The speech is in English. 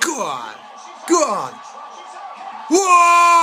Go on. Go on. Whoa!